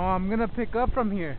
Oh, I'm gonna pick up from here.